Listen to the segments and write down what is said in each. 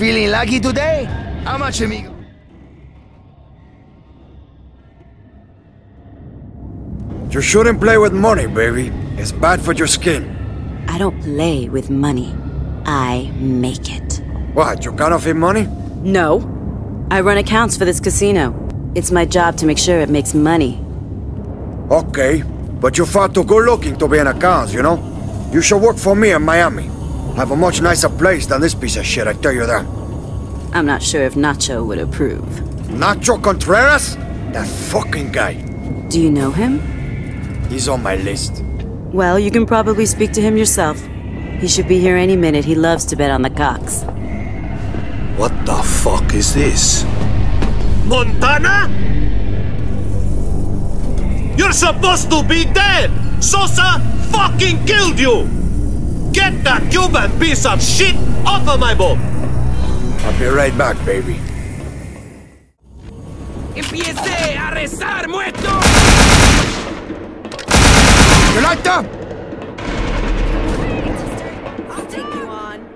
you feeling lucky today? How much, amigo? You shouldn't play with money, baby. It's bad for your skin. I don't play with money. I make it. What, you counterfeit money? No. I run accounts for this casino. It's my job to make sure it makes money. Okay, but you're far too good looking to be in accounts, you know? You should work for me in Miami. Have a much nicer place than this piece of shit, I tell you that. I'm not sure if Nacho would approve. Nacho Contreras? That fucking guy. Do you know him? He's on my list. Well, you can probably speak to him yourself. He should be here any minute. He loves to bet on the cocks. What the fuck is this? Montana? You're supposed to be dead! Sosa fucking killed you! Get that Cuban piece of shit off of my boat! I'll be right back, baby. ¡Empiece a rezar, muerto! Yolanda! I'll take you on.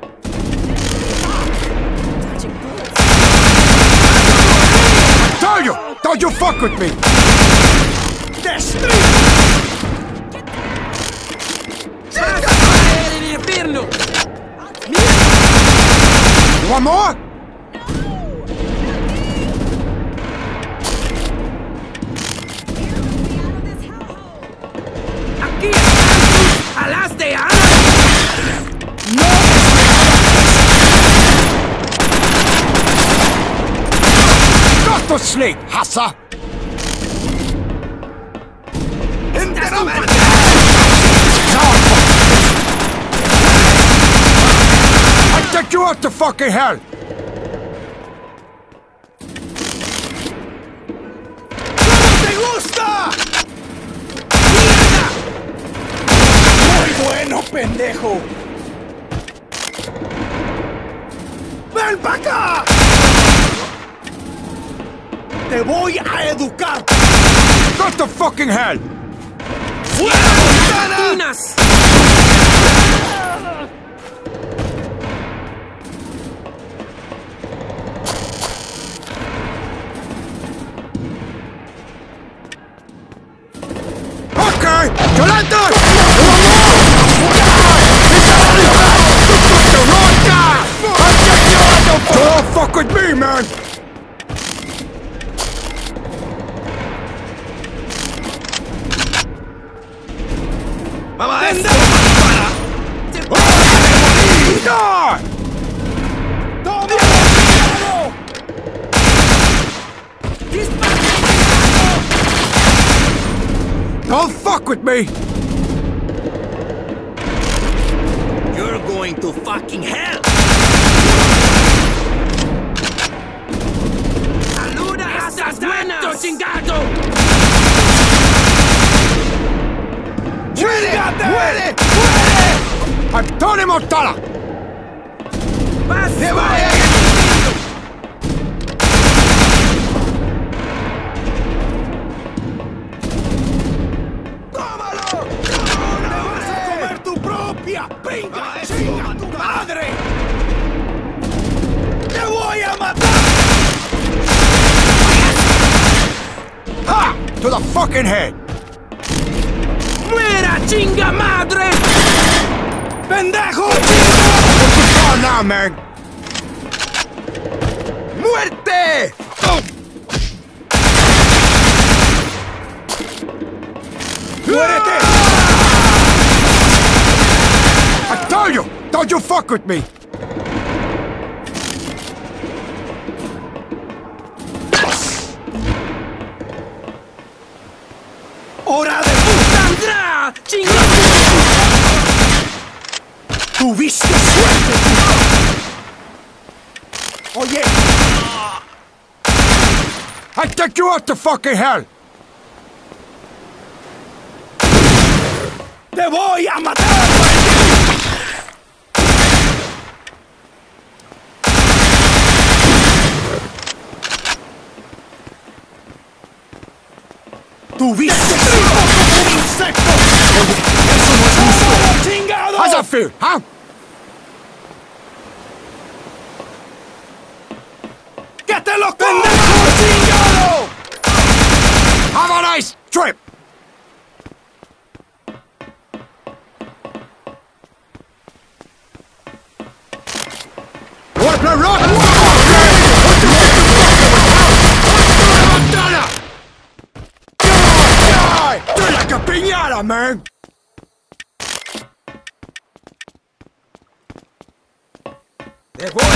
Dodging bullets. Tell you! Don't you fuck with me! ¡Vas caer en el infierno! You want more? ¡Aquí están tus alas de Ana! Go to sleep, Hassa! I take you out to fucking hell! ¡Te gusta! Muy bueno, pendejo. ¡Ven para acá! Te voy a educar. Go to fucking hell! ¡Tinas! Okay! Yolanda! Don't fuck with me, man! ¡Mamá, esto! Die! Don't fuck with me! You're going to fucking hell! ¡Saluda a estas muerto, chingado! ¡Muere! ¡Muere! ¡Muere! I'm Tony Montana! ¡Vas Te vaya. Fucking head! ¡Muera, chinga madre! ¡Pendejo! Oh, now, man! ¡Muerte! ¡Muérete! I told you! Don't you fuck with me! Oh, Oye! I take you out to fucking hell! ¡Te voy a matar! ¡Tuviste un insecto! ¡Eso no es justo! ¡Chingado! How's that feel, ¡Chingalo! Have a nice trip! Wanna play rock? Piñata, man! ¡Te voy a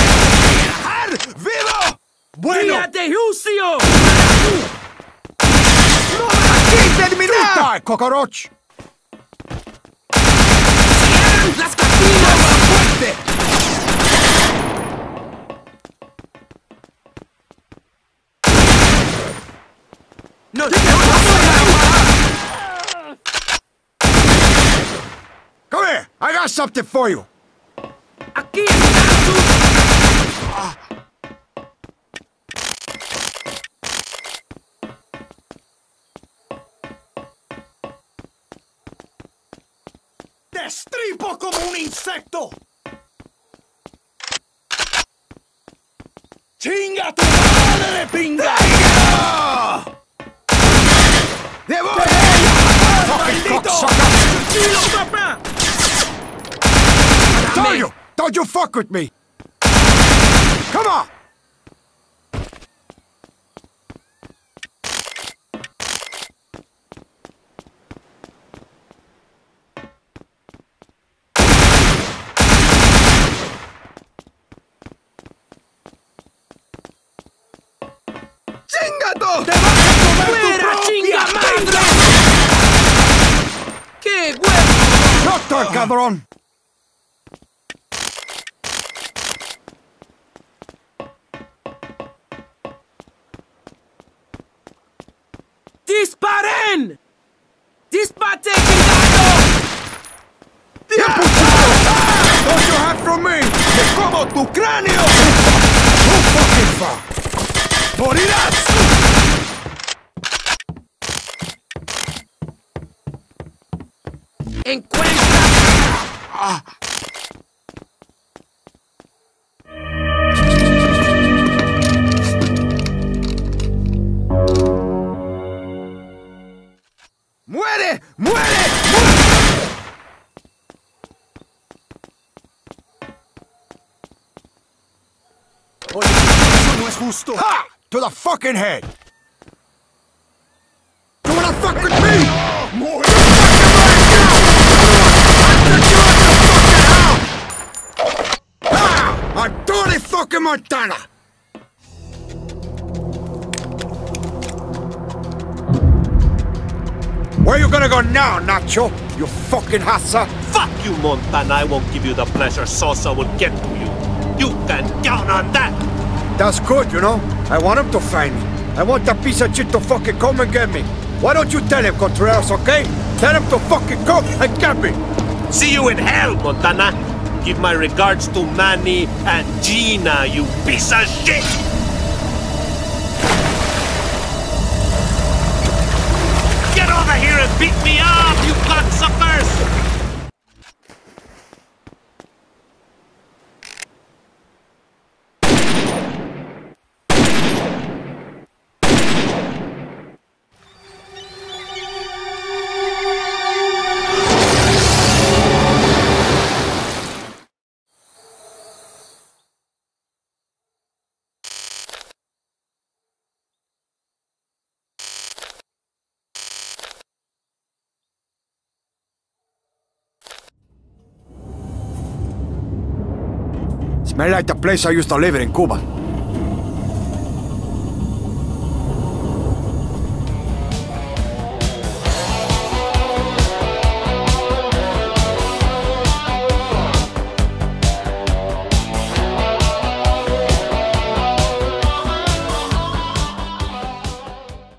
dejar vivo! Bueno, ¡Fíjate, Lucio! no me aquí terminar. Die, cockroach! ¡Las castigas! ¡Fuerte! ¡No te vas Come here! I got something for you! ¡Te estripo como un insecto! ¡Chinga tu madre de pinga! ¡Te voy oh, maldito! ¡Tranquilo, papá! Told you! Don't you fuck with me! Come on! ¡Te vas a comer tu ¡Fuera, propia chinga madre! ¡Qué huevo! Doctor, cabrón! ¡Disparen! ¡Encuentra! ¡Muere! ¡Muere! ¡Muere! Oye, eso no es justo. Ha! To the fucking head! Fucking Montana! Where you gonna go now, Nacho? You fucking hassa! Fuck you, Montana. I won't give you the pleasure Sosa will get to you. You can count on that. That's good, you know? I want him to find me. I want that piece of shit to fucking come and get me. Why don't you tell him, Contreras, okay? Tell him to fucking come and get me! See you in hell, Montana. Give my regards to Manny and Gina, you piece of shit. Get over here and beat me up, Smell like the place I used to live in in Cuba.